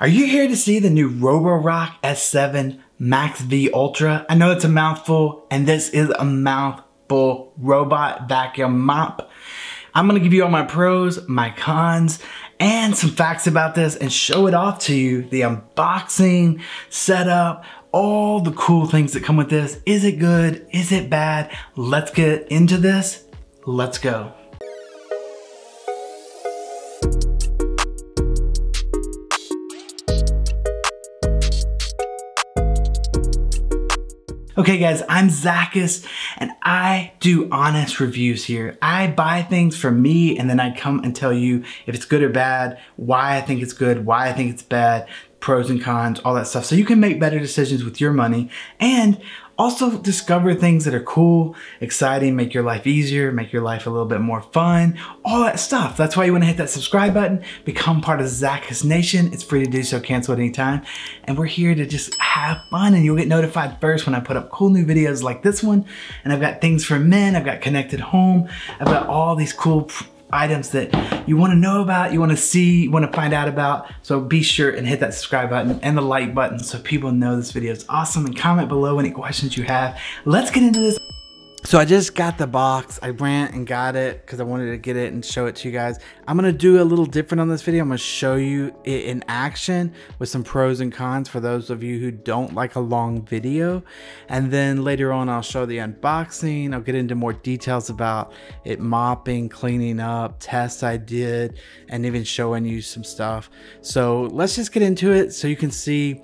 Are you here to see the new Roborock S7 Max V Ultra? I know it's a mouthful, and this is a mouthful robot vacuum mop. I'm gonna give you all my pros, my cons, and some facts about this and show it off to you. The unboxing, setup, all the cool things that come with this. Is it good? Is it bad? Let's get into this. Let's go. Okay guys, I'm Zachus and I do honest reviews here. I buy things for me and then I come and tell you if it's good or bad, why I think it's good, why I think it's bad, pros and cons, all that stuff. So you can make better decisions with your money and also discover things that are cool, exciting, make your life easier, make your life a little bit more fun, all that stuff. That's why you wanna hit that subscribe button, become part of Zachus Nation. It's free to do so, cancel at any time. And we're here to just have fun and you'll get notified first when I put up cool new videos like this one. And I've got things for men, I've got connected home, I've got all these cool items that you wanna know about, you wanna see, you wanna find out about. So be sure and hit that subscribe button and the like button so people know this video is awesome and comment below any questions you have. Let's get into this. So I just got the box. I ran and got it because I wanted to get it and show it to you guys. I'm going to do a little different on this video. I'm going to show you it in action with some pros and cons for those of you who don't like a long video. And then later on, I'll show the unboxing. I'll get into more details about it mopping, cleaning up, tests I did, and even showing you some stuff. So let's just get into it so you can see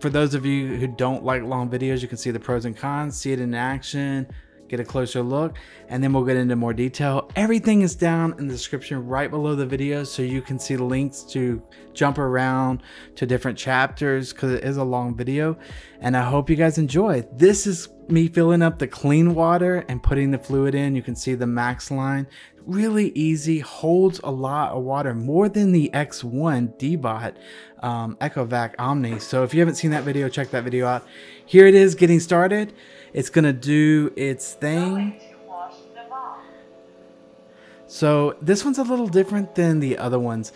for those of you who don't like long videos, you can see the pros and cons, see it in action, get a closer look, and then we'll get into more detail. Everything is down in the description right below the video so you can see links to jump around to different chapters because it is a long video. And I hope you guys enjoy. This is me filling up the clean water and putting the fluid in. You can see the max line. Really easy, holds a lot of water, more than the X1 Deebot um, EcoVac Omni. So if you haven't seen that video, check that video out. Here it is getting started. It's gonna do its thing. So this one's a little different than the other ones.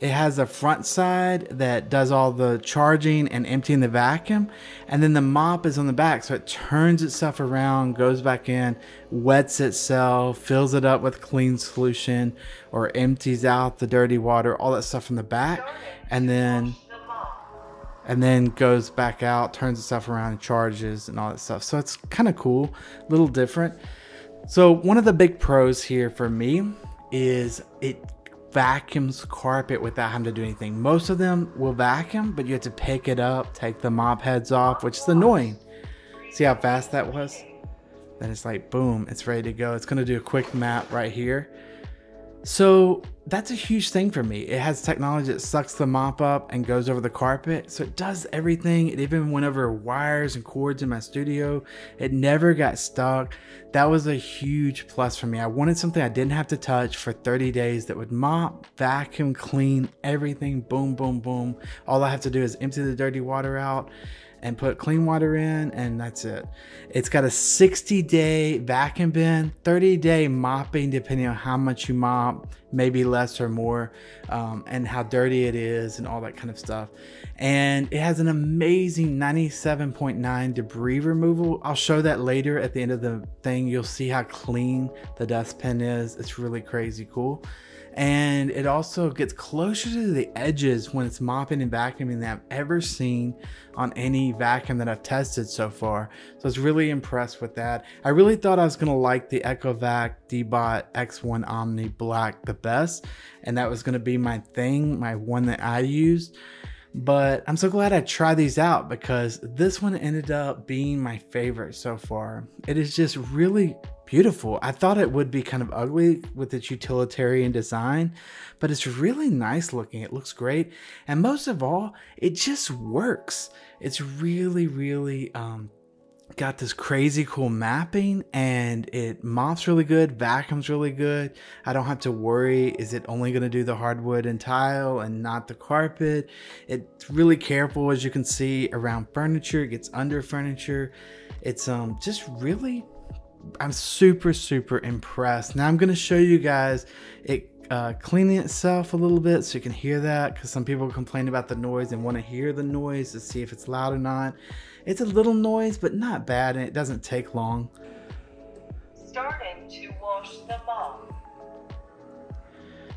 It has a front side that does all the charging and emptying the vacuum. And then the mop is on the back. So it turns itself around, goes back in, wets itself, fills it up with clean solution, or empties out the dirty water, all that stuff from the back. And then and then goes back out, turns itself around, and charges and all that stuff. So it's kind of cool, a little different. So one of the big pros here for me is it vacuums carpet without having to do anything. Most of them will vacuum, but you have to pick it up, take the mop heads off, which is annoying. See how fast that was? Then it's like, boom, it's ready to go. It's gonna do a quick map right here. So that's a huge thing for me. It has technology that sucks the mop up and goes over the carpet. So it does everything. It even went over wires and cords in my studio. It never got stuck. That was a huge plus for me. I wanted something I didn't have to touch for 30 days that would mop, vacuum, clean, everything. Boom, boom, boom. All I have to do is empty the dirty water out and put clean water in and that's it. It's got a 60 day vacuum bin, 30 day mopping depending on how much you mop, maybe less or more, um, and how dirty it is and all that kind of stuff. And it has an amazing 97.9 debris removal. I'll show that later at the end of the thing. You'll see how clean the dustpan is. It's really crazy cool and it also gets closer to the edges when it's mopping and vacuuming than I've ever seen on any vacuum that I've tested so far. So I was really impressed with that. I really thought I was gonna like the EcoVac Deebot X1 Omni Black the best, and that was gonna be my thing, my one that I used. But I'm so glad I tried these out because this one ended up being my favorite so far. It is just really beautiful. I thought it would be kind of ugly with its utilitarian design, but it's really nice looking. It looks great. And most of all, it just works. It's really, really um, got this crazy cool mapping and it mops really good, vacuums really good. I don't have to worry, is it only gonna do the hardwood and tile and not the carpet? It's really careful as you can see around furniture, it gets under furniture. It's um just really I'm super, super impressed. Now I'm going to show you guys it uh, cleaning itself a little bit so you can hear that because some people complain about the noise and want to hear the noise to see if it's loud or not. It's a little noise, but not bad, and it doesn't take long. Starting to wash the mop.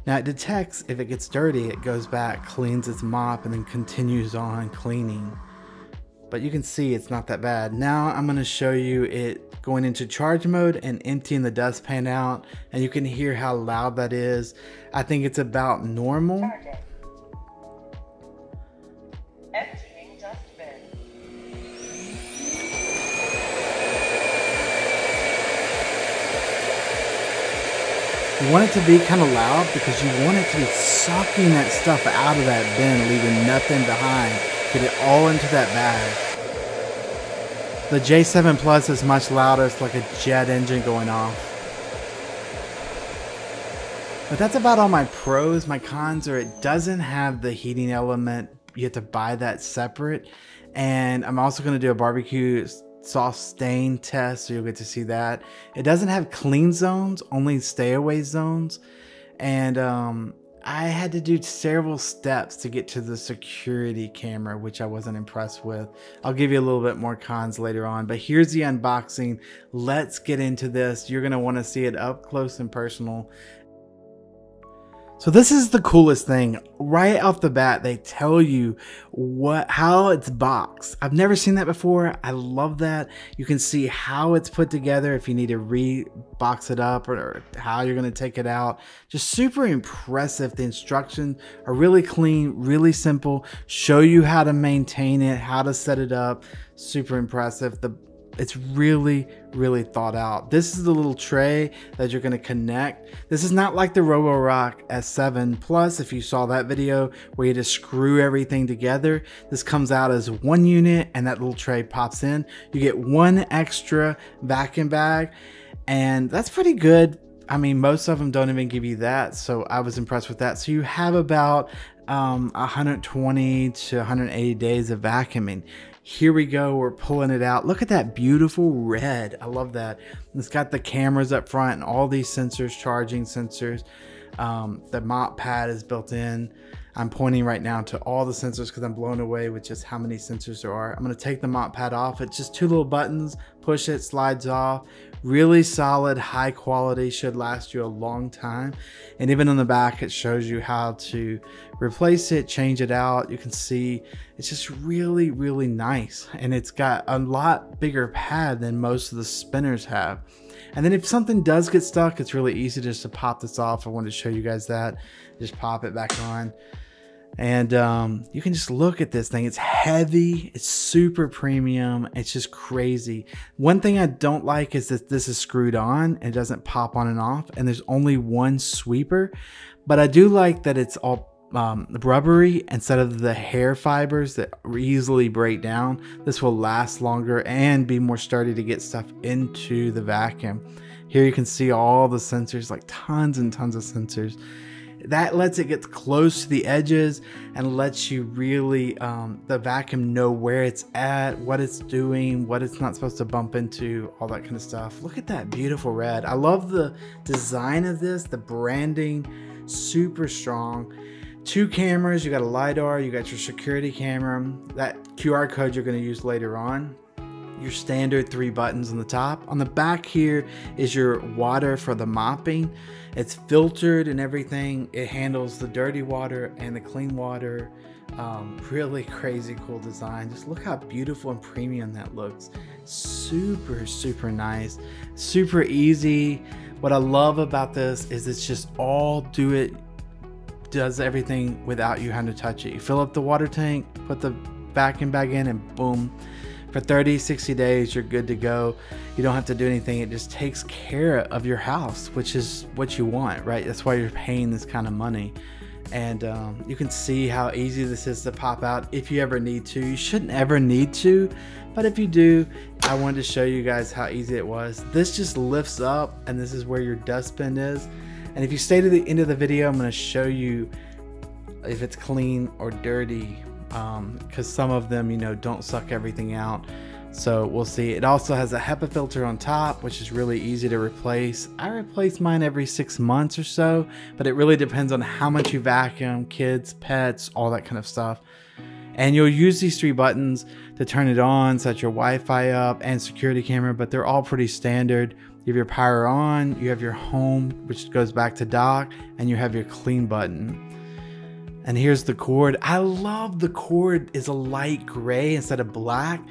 Now it detects if it gets dirty, it goes back, cleans its mop, and then continues on cleaning. But you can see it's not that bad. Now I'm going to show you it going into charge mode and emptying the dustpan out and you can hear how loud that is. I think it's about normal. Emptying Want it to be kind of loud because you want it to be sucking that stuff out of that bin, leaving nothing behind. Get it all into that bag. The J7 Plus is much louder. It's like a jet engine going off. But that's about all my pros. My cons are it doesn't have the heating element. You have to buy that separate. And I'm also going to do a barbecue sauce stain test, so you'll get to see that. It doesn't have clean zones, only stay away zones. And um, I had to do several steps to get to the security camera, which I wasn't impressed with. I'll give you a little bit more cons later on, but here's the unboxing. Let's get into this. You're want to see it up close and personal. So this is the coolest thing. Right off the bat, they tell you what how it's boxed. I've never seen that before. I love that. You can see how it's put together if you need to re-box it up or, or how you're going to take it out. Just super impressive. The instructions are really clean, really simple. Show you how to maintain it, how to set it up. Super impressive. The it's really, really thought out. This is the little tray that you're gonna connect. This is not like the Roborock S7 Plus, if you saw that video where you just screw everything together. This comes out as one unit and that little tray pops in. You get one extra vacuum bag and that's pretty good. I mean, most of them don't even give you that. So I was impressed with that. So you have about um, 120 to 180 days of vacuuming. Here we go. We're pulling it out. Look at that beautiful red. I love that. It's got the cameras up front and all these sensors, charging sensors. Um, the mop pad is built in. I'm pointing right now to all the sensors because I'm blown away with just how many sensors there are. I'm going to take the mop pad off. It's just two little buttons. Push it, slides off. Really solid, high quality, should last you a long time. And even on the back, it shows you how to replace it, change it out. You can see it's just really, really nice. And it's got a lot bigger pad than most of the spinners have. And then if something does get stuck, it's really easy just to pop this off. I wanted to show you guys that. Just pop it back on and um, you can just look at this thing. It's heavy, it's super premium, it's just crazy. One thing I don't like is that this is screwed on, it doesn't pop on and off, and there's only one sweeper. But I do like that it's all um, rubbery instead of the hair fibers that easily break down. This will last longer and be more sturdy to get stuff into the vacuum. Here you can see all the sensors, like tons and tons of sensors that lets it get close to the edges and lets you really um, the vacuum know where it's at what it's doing what it's not supposed to bump into all that kind of stuff. Look at that beautiful red. I love the design of this. The branding super strong. Two cameras. You got a lidar. You got your security camera. That qr code you're going to use later on your standard three buttons on the top. On the back here is your water for the mopping. It's filtered and everything. It handles the dirty water and the clean water. Um, really crazy cool design. Just look how beautiful and premium that looks. Super, super nice. Super easy. What I love about this is it's just all do it, does everything without you having to touch it. You fill up the water tank, put the vacuum bag in, and boom for 30, 60 days, you're good to go. You don't have to do anything. It just takes care of your house, which is what you want, right? That's why you're paying this kind of money. And um, you can see how easy this is to pop out if you ever need to. You shouldn't ever need to, but if you do, I wanted to show you guys how easy it was. This just lifts up, and this is where your dustbin is. And if you stay to the end of the video, I'm going to show you if it's clean or dirty because um, some of them, you know, don't suck everything out. So we'll see. It also has a HEPA filter on top, which is really easy to replace. I replace mine every six months or so, but it really depends on how much you vacuum, kids, pets, all that kind of stuff. And you'll use these three buttons to turn it on, set your Wi-Fi up, and security camera, but they're all pretty standard. You have your power on, you have your home, which goes back to dock, and you have your clean button. And here's the cord. I love the cord is a light gray instead of black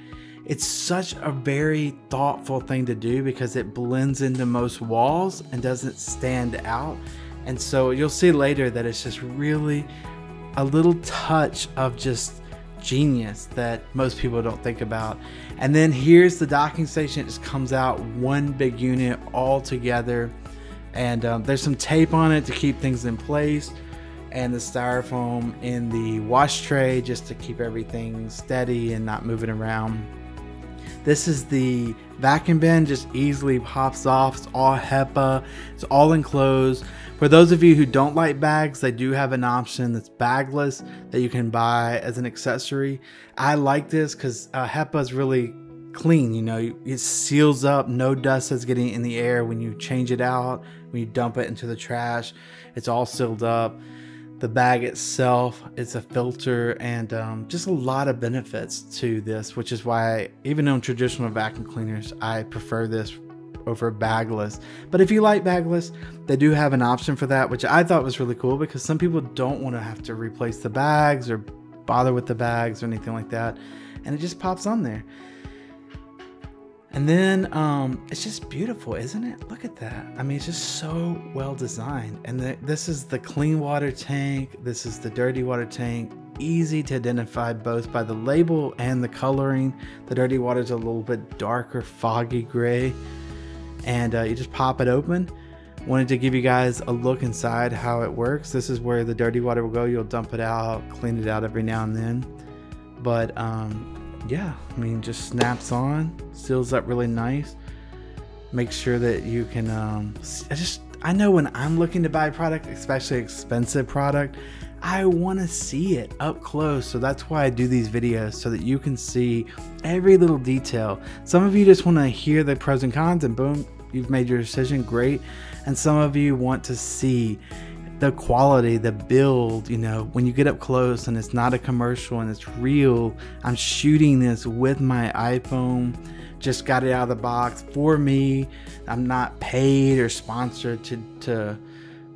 it's such a very thoughtful thing to do because it blends into most walls and doesn't stand out. And so you'll see later that it's just really a little touch of just genius that most people don't think about. And then here's the docking station. It just comes out one big unit all together. And um, there's some tape on it to keep things in place. And the styrofoam in the wash tray just to keep everything steady and not moving around. This is the vacuum bin, just easily pops off. It's all HEPA, it's all enclosed. For those of you who don't like bags, they do have an option that's bagless that you can buy as an accessory. I like this because uh, HEPA is really clean. You know, it seals up, no dust is getting in the air when you change it out, when you dump it into the trash. It's all sealed up the bag itself it's a filter and um, just a lot of benefits to this which is why even on traditional vacuum cleaners i prefer this over bagless. But if you like bagless they do have an option for that which i thought was really cool because some people don't want to have to replace the bags or bother with the bags or anything like that and it just pops on there and then um, it's just beautiful, isn't it? Look at that. I mean, it's just so well designed. And the, this is the clean water tank. This is the dirty water tank. Easy to identify both by the label and the coloring. The dirty water is a little bit darker, foggy gray. And uh, you just pop it open. Wanted to give you guys a look inside how it works. This is where the dirty water will go. You'll dump it out, clean it out every now and then. But um, yeah, I mean, just snaps on, seals up really nice. Make sure that you can. Um, I just I know when I'm looking to buy a product, especially expensive product, I want to see it up close. So that's why I do these videos so that you can see every little detail. Some of you just want to hear the pros and cons, and boom, you've made your decision. Great. And some of you want to see the quality, the build, you know, when you get up close and it's not a commercial and it's real. I'm shooting this with my iPhone. Just got it out of the box for me. I'm not paid or sponsored to to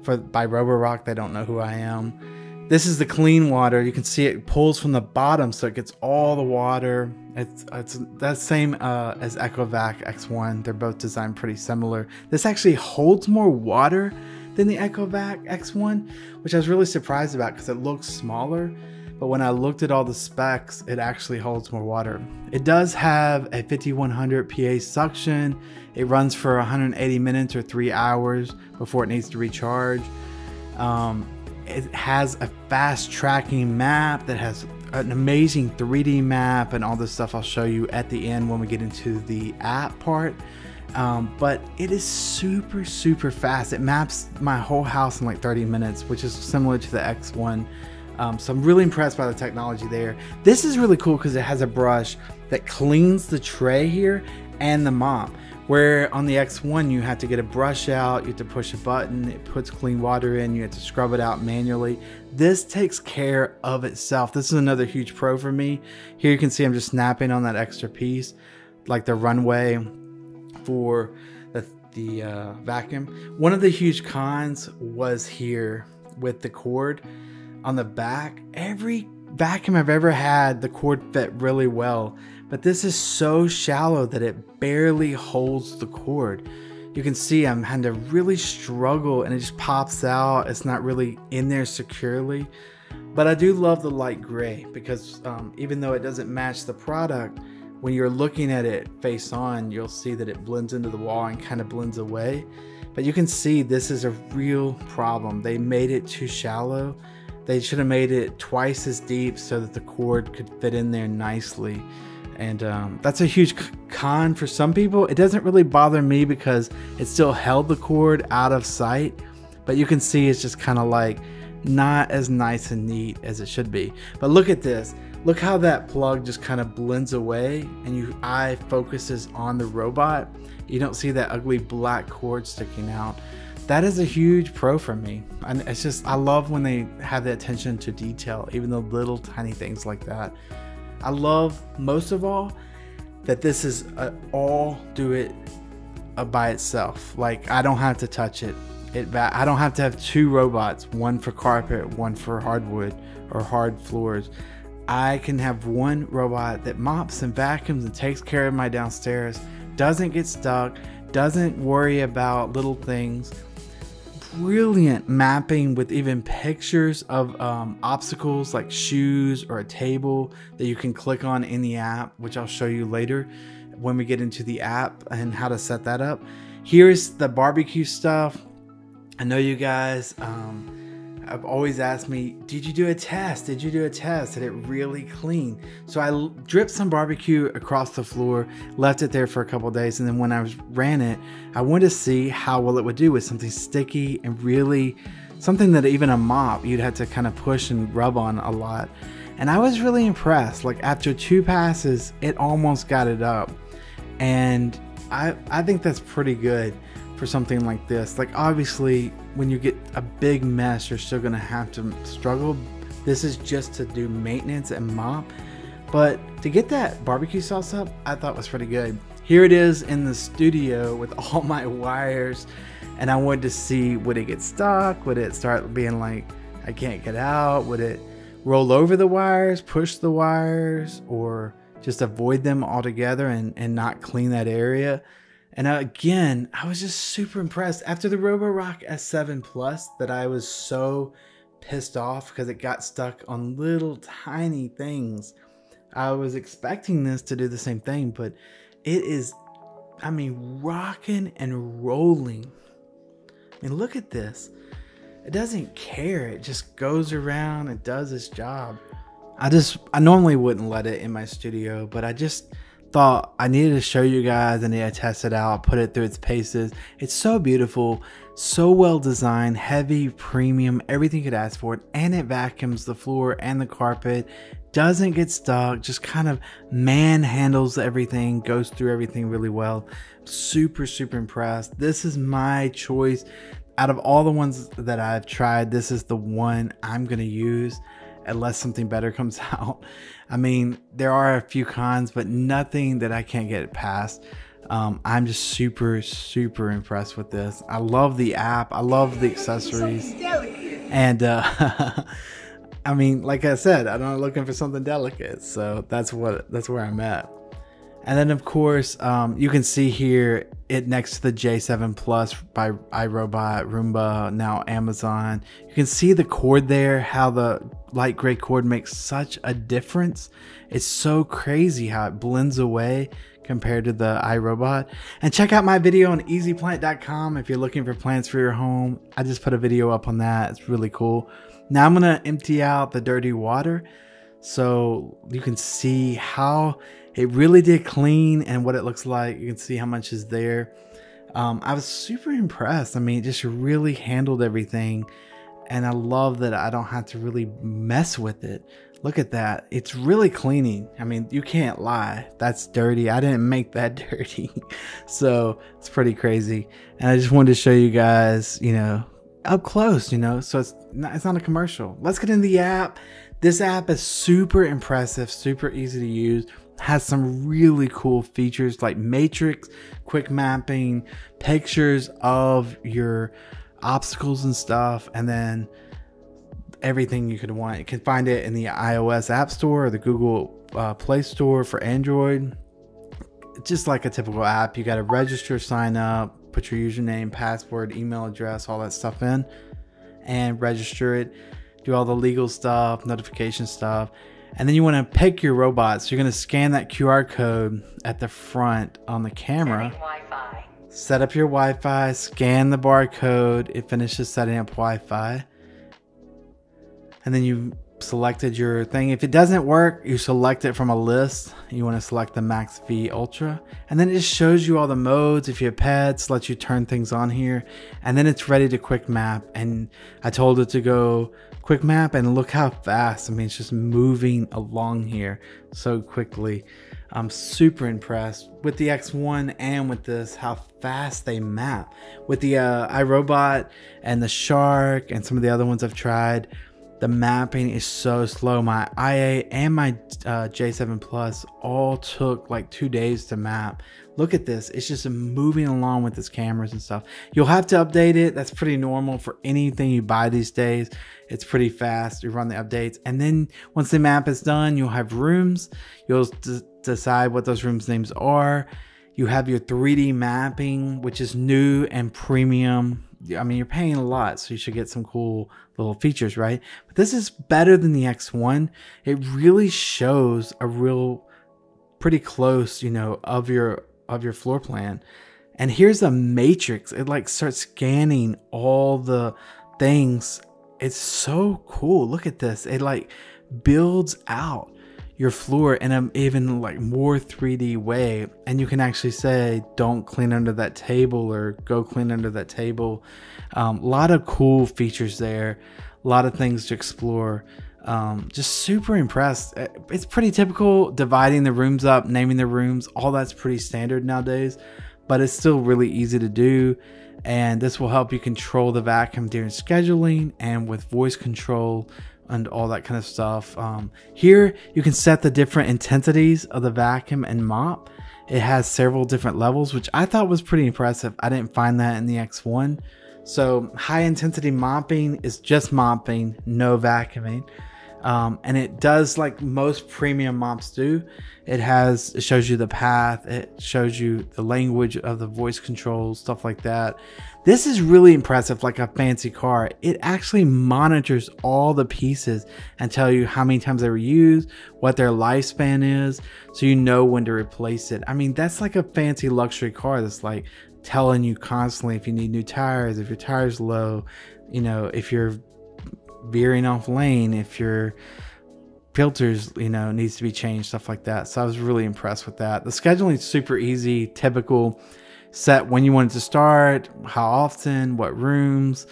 for by Roborock. They don't know who I am. This is the clean water. You can see it pulls from the bottom, so it gets all the water. It's it's the same uh, as EcoVac X1. They're both designed pretty similar. This actually holds more water than the EcoVac X1, which I was really surprised about because it looks smaller. But when I looked at all the specs, it actually holds more water. It does have a 5100 PA suction. It runs for 180 minutes or three hours before it needs to recharge. Um, it has a fast tracking map that has an amazing 3D map and all this stuff I'll show you at the end when we get into the app part. Um, but it is super, super fast. It maps my whole house in like 30 minutes, which is similar to the X1. Um, so I'm really impressed by the technology there. This is really cool because it has a brush that cleans the tray here and the mop. Where on the X1 you have to get a brush out, you have to push a button, it puts clean water in, you have to scrub it out manually. This takes care of itself. This is another huge pro for me. Here you can see I'm just snapping on that extra piece, like the runway for the, the uh, vacuum. One of the huge cons was here with the cord on the back. Every vacuum I've ever had, the cord fit really well, but this is so shallow that it barely holds the cord. You can see I'm having to really struggle and it just pops out. It's not really in there securely. But I do love the light gray because um, even though it doesn't match the product, when you're looking at it face on, you'll see that it blends into the wall and kind of blends away. But you can see this is a real problem. They made it too shallow. They should have made it twice as deep so that the cord could fit in there nicely. And um, that's a huge con for some people. It doesn't really bother me because it still held the cord out of sight. But you can see it's just kind of like not as nice and neat as it should be. But look at this. Look how that plug just kind of blends away and your eye focuses on the robot. You don't see that ugly black cord sticking out. That is a huge pro for me. And it's just, I love when they have the attention to detail, even the little tiny things like that. I love most of all that this is a, all do it uh, by itself. Like I don't have to touch it. It I don't have to have two robots, one for carpet, one for hardwood or hard floors. I can have one robot that mops and vacuums and takes care of my downstairs, doesn't get stuck, doesn't worry about little things. Brilliant mapping with even pictures of um, obstacles like shoes or a table that you can click on in the app, which I'll show you later when we get into the app and how to set that up. Here's the barbecue stuff. I know you guys um, have always asked me, Did you do a test? Did you do a test? Did it really clean? So I dripped some barbecue across the floor, left it there for a couple days, and then when I ran it, I wanted to see how well it would do with something sticky and really something that even a mop you'd have to kind of push and rub on a lot. And I was really impressed. Like after two passes, it almost got it up and I I think that's pretty good for something like this. Like obviously, when you get a big mess, you're still gonna have to struggle. This is just to do maintenance and mop, but to get that barbecue sauce up, I thought was pretty good. Here it is in the studio with all my wires, and I wanted to see would it get stuck? Would it start being like I can't get out? Would it roll over the wires, push the wires, or just avoid them altogether and, and not clean that area. And again, I was just super impressed after the Roborock S7 Plus that I was so pissed off because it got stuck on little tiny things. I was expecting this to do the same thing, but it is, I mean, rocking and rolling. I mean, look at this. It doesn't care. It just goes around and does its job. I just I normally wouldn't let it in my studio, but I just thought I needed to show you guys and I test it out, put it through its paces. It's so beautiful, so well designed, heavy, premium, everything you could ask for it, and it vacuums the floor and the carpet, doesn't get stuck, just kind of manhandles everything, goes through everything really well. Super, super impressed. This is my choice. Out of all the ones that I've tried, this is the one I'm gonna use unless something better comes out. I mean, there are a few cons, but nothing that I can't get past. Um, I'm just super, super impressed with this. I love the app. I love the accessories. And uh, I mean, like I said, I'm not looking for something delicate, so that's what that's where I'm at. And then, of course, um, you can see here it next to the J7 Plus by iRobot, Roomba, now Amazon. You can see the cord there, how the light gray cord makes such a difference. It's so crazy how it blends away compared to the iRobot. And check out my video on easyplant.com if you're looking for plants for your home. I just put a video up on that. It's really cool. Now I'm going to empty out the dirty water so you can see how it really did clean and what it looks like. You can see how much is there. Um, I was super impressed. I mean, it just really handled everything. And I love that I don't have to really mess with it. Look at that. It's really cleaning. I mean, you can't lie. That's dirty. I didn't make that dirty. so it's pretty crazy. And I just wanted to show you guys, you know, up close, you know, so it's not, it's not a commercial. Let's get in the app. This app is super impressive, super easy to use has some really cool features like matrix, quick mapping, pictures of your obstacles and stuff, and then everything you could want. You can find it in the iOS App Store or the Google uh, Play Store for Android. Just like a typical app, you got to register, sign up, put your username, password, email address, all that stuff in, and register it. Do all the legal stuff, notification stuff and then you want to pick your robot. So you're going to scan that QR code at the front on the camera. Set up your Wi Fi, scan the barcode. It finishes setting up Wi Fi. And then you selected your thing. If it doesn't work, you select it from a list. You want to select the Max V Ultra. And then it just shows you all the modes. If you have pets, lets you turn things on here. And then it's ready to quick map. And I told it to go quick map and look how fast. I mean, it's just moving along here so quickly. I'm super impressed with the X1 and with this, how fast they map. With the uh, iRobot and the Shark and some of the other ones I've tried, the mapping is so slow. My i8 and my uh, J7 Plus all took like two days to map. Look at this. It's just moving along with its cameras and stuff. You'll have to update it. That's pretty normal for anything you buy these days. It's pretty fast. You run the updates. And then once the map is done, you'll have rooms. You'll decide what those rooms names are. You have your 3D mapping, which is new and premium. I mean, you're paying a lot, so you should get some cool little features, right? But this is better than the X1. It really shows a real pretty close, you know, of your of your floor plan. And here's a matrix. It like starts scanning all the things. It's so cool. Look at this. It like builds out your floor in an even like more 3D way. And you can actually say, don't clean under that table or go clean under that table. A um, lot of cool features there, a lot of things to explore. Um, just super impressed. Uh, it's pretty typical dividing the rooms up, naming the rooms, all that's pretty standard nowadays, but it's still really easy to do. And this will help you control the vacuum during scheduling and with voice control and all that kind of stuff. Um, here you can set the different intensities of the vacuum and mop. It has several different levels, which I thought was pretty impressive. I didn't find that in the X1. So high intensity mopping is just mopping, no vacuuming. Um, and it does like most premium mops do. It has it shows you the path, it shows you the language of the voice controls, stuff like that. This is really impressive, like a fancy car. It actually monitors all the pieces and tell you how many times they were used, what their lifespan is, so you know when to replace it. I mean, that's like a fancy luxury car that's like telling you constantly if you need new tires, if your tire's low, you know, if you're veering off lane if your filters you know needs to be changed stuff like that. So i was really impressed with that. The scheduling is super easy typical. Set when you want it to start how often what rooms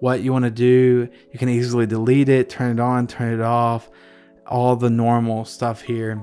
what you want to do. You can easily delete it turn it on turn it off. All the normal stuff here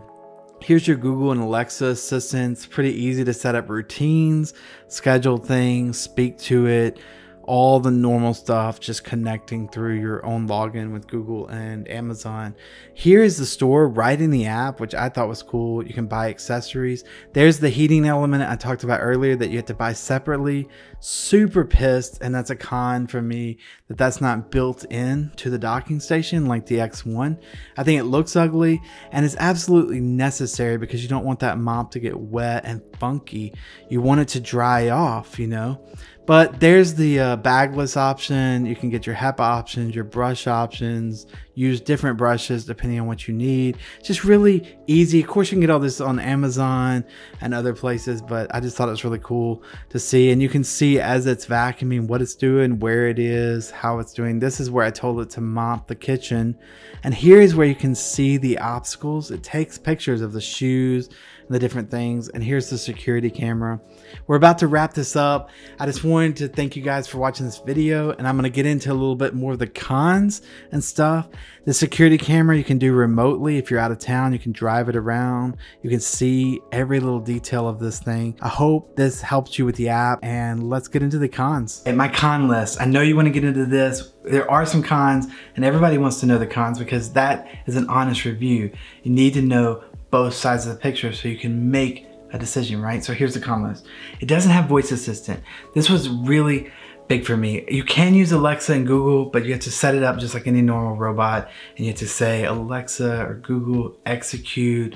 Here's your Google and Alexa assistants. Pretty easy to set up routines, schedule things, speak to it, all the normal stuff just connecting through your own login with Google and Amazon. Here is the store right in the app, which I thought was cool. You can buy accessories. There's the heating element I talked about earlier that you have to buy separately. Super pissed, and that's a con for me that that's not built in to the docking station like the X1. I think it looks ugly and it's absolutely necessary because you don't want that mop to get wet and funky. You want it to dry off, you know? But there's the uh, bagless option. You can get your HEPA options, your brush options, use different brushes depending on what you need. Just really easy. Of course, you can get all this on Amazon and other places, but I just thought it was really cool to see. And you can see as it's vacuuming what it's doing, where it is, how it's doing. This is where I told it to mop the kitchen. And here is where you can see the obstacles. It takes pictures of the shoes and the different things. And here's the security camera. We're about to wrap this up. I just wanted to thank you guys for watching this video and I'm going to get into a little bit more of the cons and stuff. The security camera you can do remotely if you're out of town. You can drive it around. You can see every little detail of this thing. I hope this helps you with the app and let's get into the cons. And my con list. I know you want to get into this. There are some cons and everybody wants to know the cons because that is an honest review. You need to know both sides of the picture so you can make a decision, right? So here's the con list. It doesn't have voice assistant. This was really big for me. You can use Alexa and Google, but you have to set it up just like any normal robot and you have to say Alexa or Google execute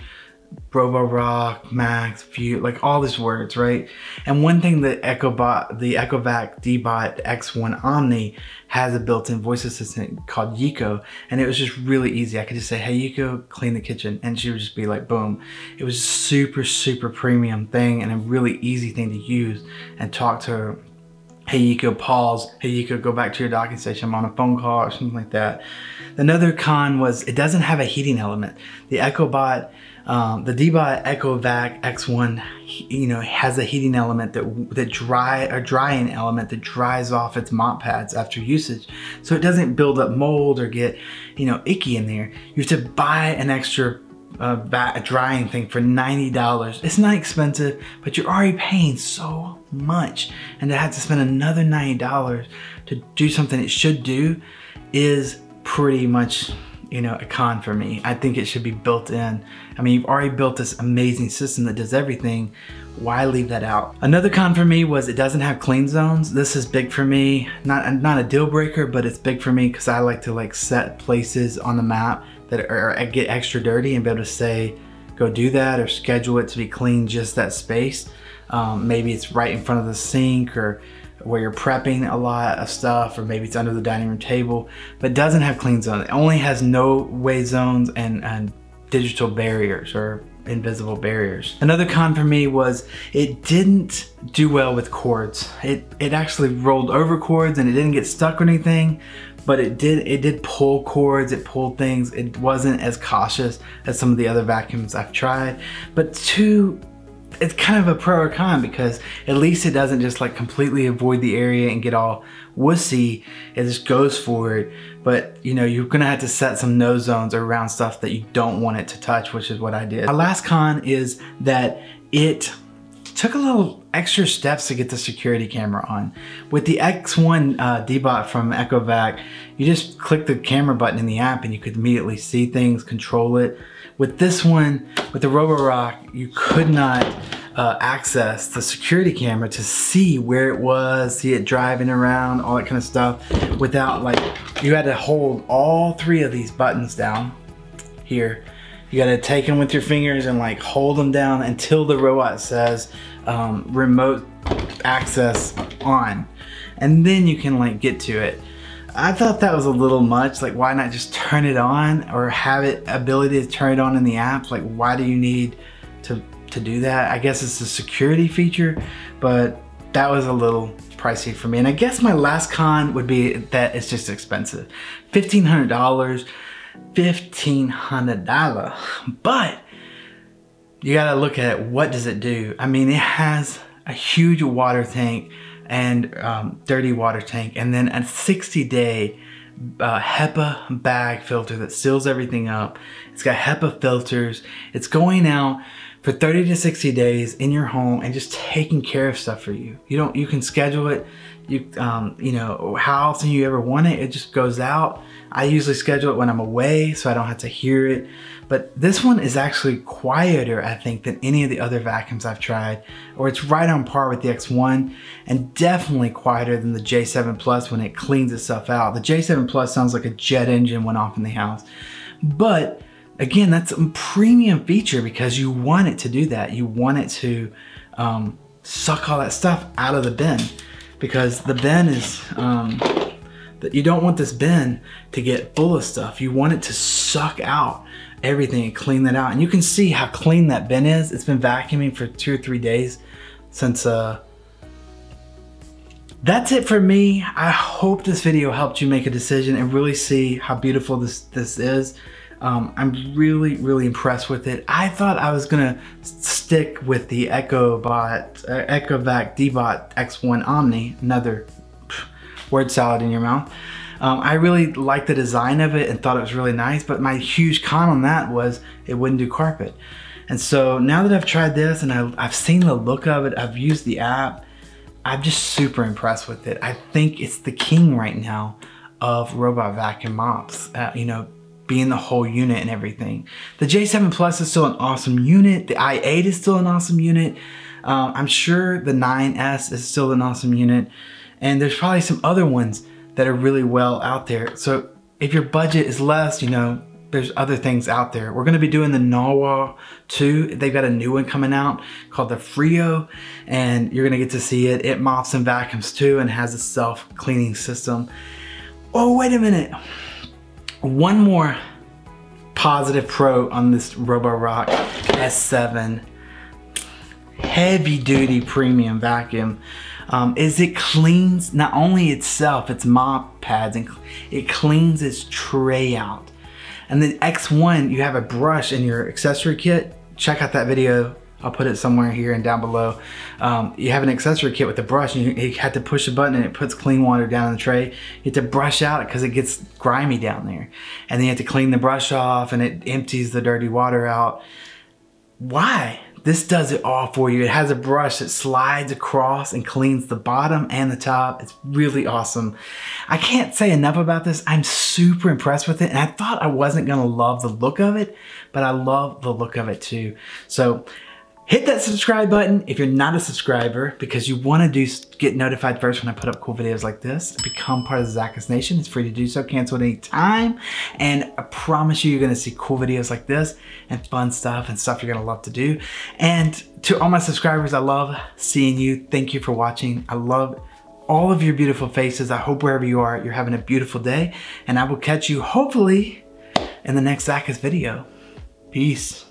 Roborock, Max, View, like all these words, right? And one thing the EchoBot, the EchoVac Deebot X1 Omni has a built-in voice assistant called Yiko, and it was just really easy. I could just say, hey Yiko, clean the kitchen, and she would just be like, boom. It was a super, super premium thing and a really easy thing to use and talk to her hey, you could pause, hey, you could go back to your docking station, I'm on a phone call or something like that. Another con was it doesn't have a heating element. The EchoBot, um, the Deebot EchoVac X1, you know, has a heating element that that dry a drying element that dries off its mop pads after usage, so it doesn't build up mold or get, you know, icky in there. You have to buy an extra uh, a drying thing for $90. It's not expensive, but you're already paying so much. And to have to spend another $90 to do something it should do is pretty much you know, a con for me. I think it should be built in. I mean, you've already built this amazing system that does everything. Why leave that out? Another con for me was it doesn't have clean zones. This is big for me. Not, not a deal breaker, but it's big for me because I like to like set places on the map that are, get extra dirty and be able to say, go do that or schedule it to be clean just that space. Um, maybe it's right in front of the sink or where you're prepping a lot of stuff or maybe it's under the dining room table, but doesn't have clean zones. It only has no way zones and, and digital barriers or invisible barriers. Another con for me was it didn't do well with cords. It, it actually rolled over cords and it didn't get stuck or anything, but it did it did pull cords, it pulled things. It wasn't as cautious as some of the other vacuums I've tried. But two it's kind of a pro or con because at least it doesn't just like completely avoid the area and get all wussy. It just goes for it. But you know, you're gonna have to set some no zones around stuff that you don't want it to touch, which is what I did. My last con is that it took a little extra steps to get the security camera on. With the X1 uh, Deebot from EchoVac, you just click the camera button in the app and you could immediately see things, control it. With this one, with the Roborock, you could not uh, access the security camera to see where it was, see it driving around, all that kind of stuff without like, you had to hold all three of these buttons down here. You gotta take them with your fingers and like hold them down until the robot says um, remote access on. And then you can like get to it. I thought that was a little much. Like, why not just turn it on or have it ability to turn it on in the app? Like, why do you need to to do that? I guess it's a security feature, but that was a little pricey for me. And I guess my last con would be that it's just expensive. $1,500, $1,500. But you gotta look at it, what does it do? I mean, it has a huge water tank and um, dirty water tank, and then a 60 day uh, HEPA bag filter that seals everything up. It's got HEPA filters. It's going out for 30 to 60 days in your home and just taking care of stuff for you. You don't, you can schedule it. You, um, you know, how often you ever want it, it just goes out. I usually schedule it when I'm away so I don't have to hear it. But this one is actually quieter, I think, than any of the other vacuums I've tried, or it's right on par with the X1 and definitely quieter than the J7 Plus when it cleans itself out. The J7 Plus sounds like a jet engine went off in the house. But again, that's a premium feature because you want it to do that. You want it to um, suck all that stuff out of the bin because the bin is, um, that you don't want this bin to get full of stuff. You want it to suck out everything and clean that out. And you can see how clean that bin is. It's been vacuuming for two or three days since, uh, that's it for me. I hope this video helped you make a decision and really see how beautiful this, this is. Um, I'm really, really impressed with it. I thought I was gonna stick with the EchoBot, uh, EchoVac Deebot X1 Omni, another word salad in your mouth. Um, I really liked the design of it and thought it was really nice, but my huge con on that was it wouldn't do carpet. And so now that I've tried this and I, I've seen the look of it, I've used the app, I'm just super impressed with it. I think it's the king right now of robot vacuum mops. Uh, you know, being the whole unit and everything. The J7 Plus is still an awesome unit. The i8 is still an awesome unit. Um, I'm sure the 9S is still an awesome unit. And there's probably some other ones that are really well out there. So if your budget is less, you know, there's other things out there. We're gonna be doing the Narwal 2. They've got a new one coming out called the Freo, and you're gonna get to see it. It mops and vacuums too and has a self-cleaning system. Oh, wait a minute. One more positive pro on this Roborock S7 heavy duty premium vacuum. Um, is it cleans not only itself, its mop pads, and it cleans its tray out. And then X1, you have a brush in your accessory kit. Check out that video. I'll put it somewhere here and down below. Um, you have an accessory kit with a brush and you, you have to push a button and it puts clean water down in the tray. You have to brush out because it gets grimy down there. And then you have to clean the brush off and it empties the dirty water out. Why? This does it all for you. It has a brush that slides across and cleans the bottom and the top. It's really awesome. I can't say enough about this. I'm super impressed with it and I thought I wasn't gonna love the look of it, but I love the look of it too. So Hit that subscribe button if you're not a subscriber because you want to do get notified first when I put up cool videos like this. Become part of the Zachus Nation. It's free to do so. Cancel at any time. And I promise you, you're going to see cool videos like this and fun stuff and stuff you're going to love to do. And to all my subscribers, I love seeing you. Thank you for watching. I love all of your beautiful faces. I hope wherever you are, you're having a beautiful day. And I will catch you hopefully in the next Zachus video. Peace.